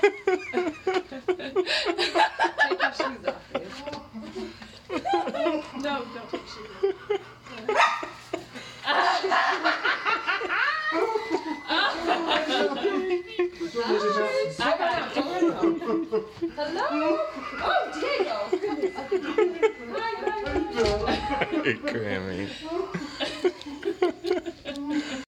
take your shoes off. No, don't take your shoes off. Hello? Oh, Diego. Hi, Grammy. Hey, Grammy.